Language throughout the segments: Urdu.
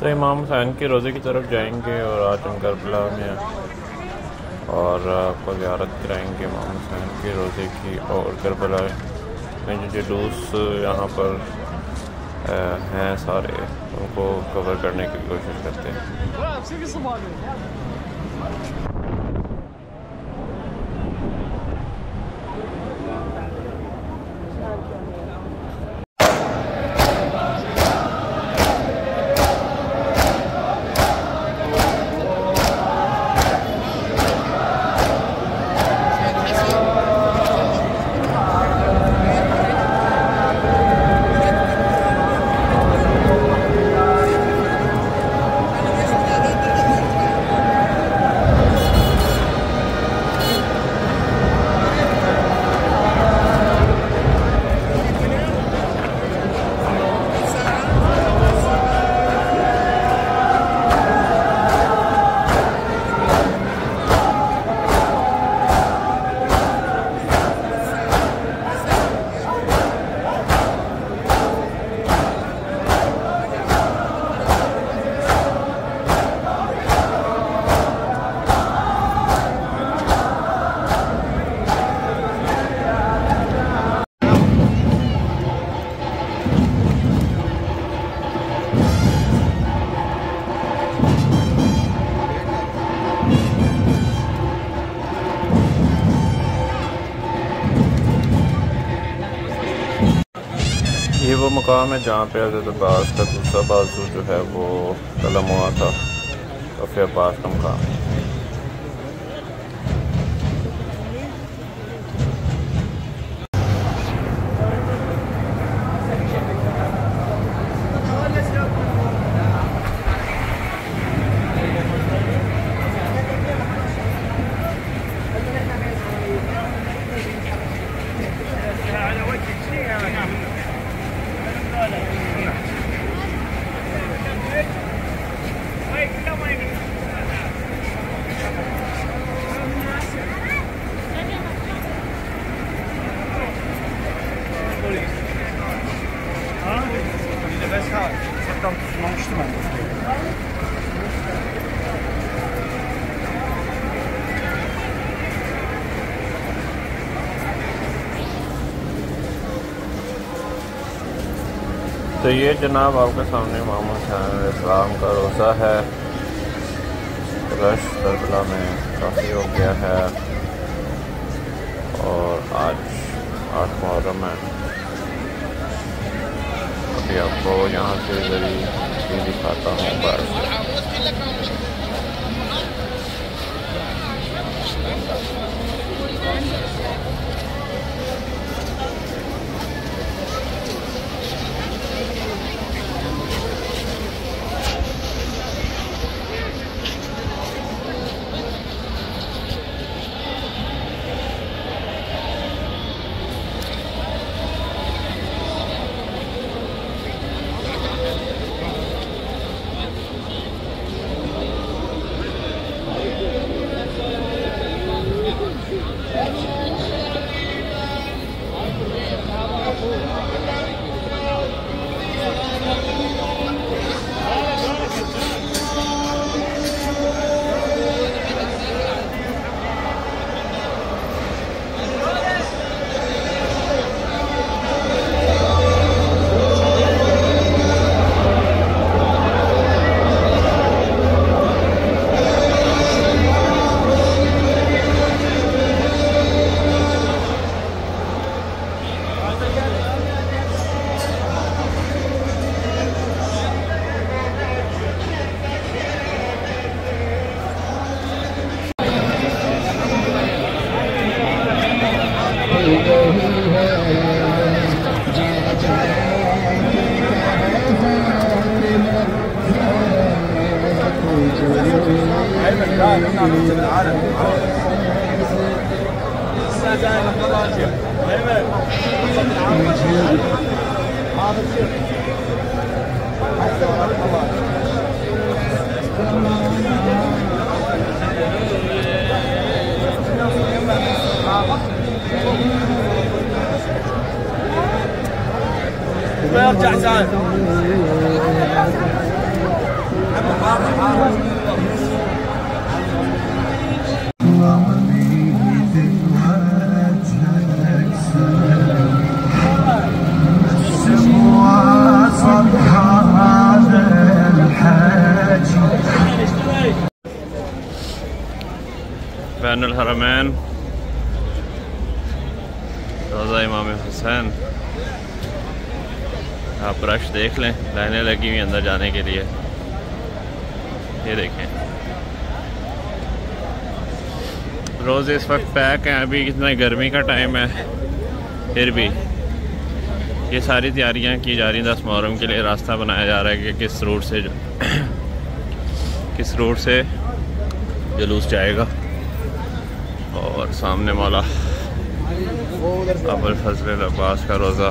تو امام حسین کے روزے کی طرف جائیں گے اور آج ہم کربلا میں اور آپ کو زیارت کرائیں گے امام حسین کے روزے کی اور کربلا میں جو جلوس یہاں پر ہیں سارے، ان کو کور کرنے کی کوشش کرتے ہیں۔ مقام ہے جہاں پہ حضرت عباس کا دوسرا بازو جو ہے وہ قلم ہوا تھا کفی عباس کا مقام۔ ہے تو یہ جناب آپ کے سامنے محمد حسین علیہ السلام کا روزہ ہے۔ رش کربلا میں کافی ہو گیا ہے۔ اور آج آٹھ محرم ہے۔ ابھی آپ کو یہاں سے ذریعے دکھاتا ہوں بار الان إحنا نكتب العالم أستاذ ايمن الله شيخ ايمن حافظ شيخ حتى ورحمه الله ما يرجع زاد عمو حاضر حاضر الحرمین. روزہ امام حسین. آپ رش دیکھ لیں، لائنیں لگی ہوئی اندر جانے کے لیے۔ یہ دیکھیں۔ روز اس وقت پیک ہیں، ابھی کتنا گرمی کا ٹائم ہے۔ پھر بھی یہ ساری تیاریاں کی جا رہی ہیں۔ دس محرم کے لیے راستہ بنایا جا رہا ہے کہ کس روٹ سے کس روٹ سے جلوس جائے گا۔ سامنے مولا. ابو الفضل عباس کا روزہ.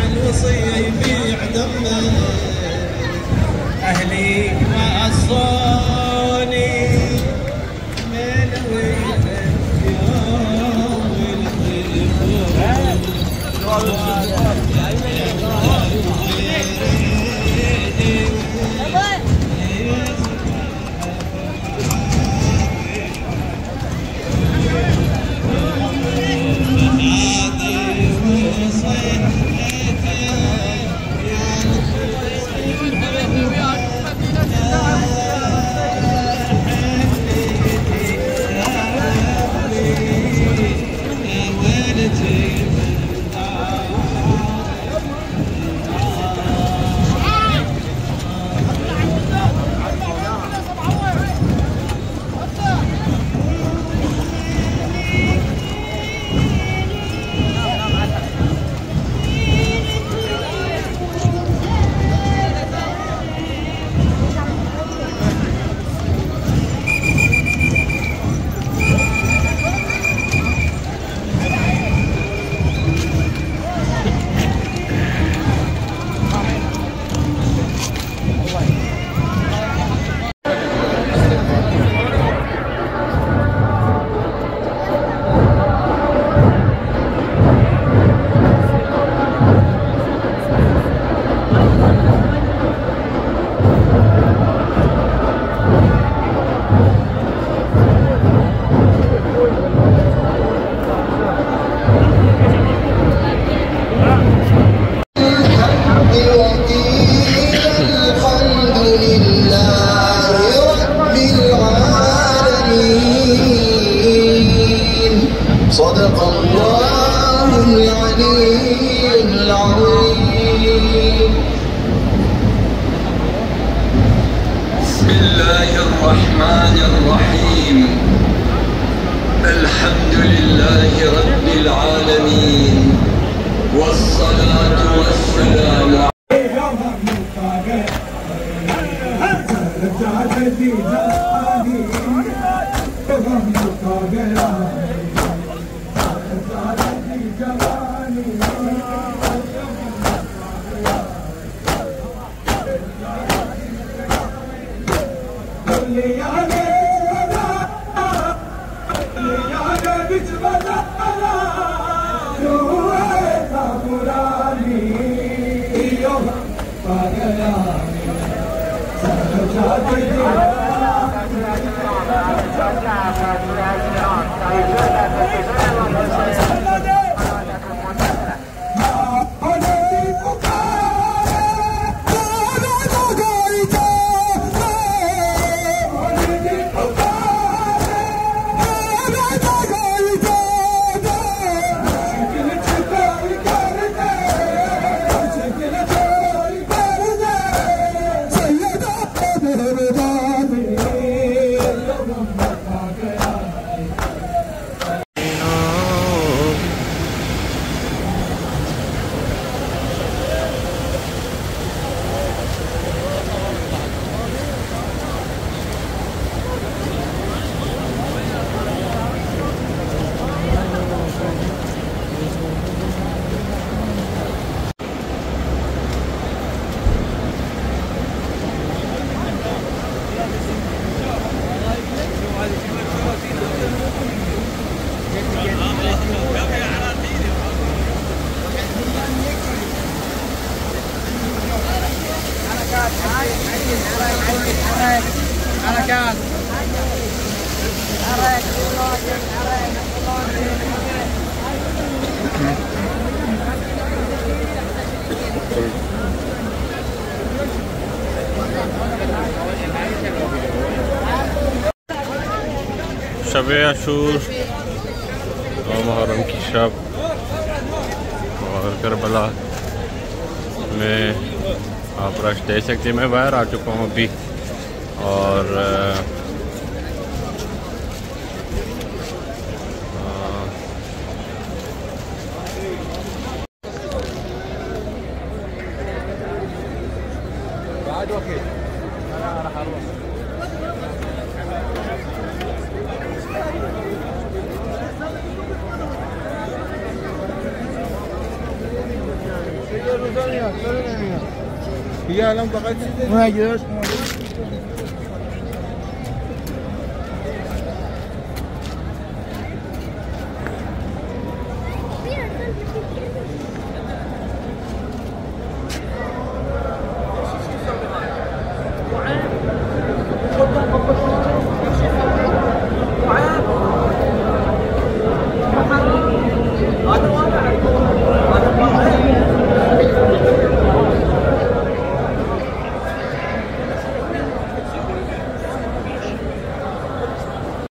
عن الوصية يبيع دمه. العالمين والصلاة والسلام Yeah. I'm Thank you. شب عاشور اور محرم کی شب اور کربلا میں آپ رش دے سکتے ہیں میں باہر آ چکا ہوں ابھی اور دیگه الان فقط اون اگه داشت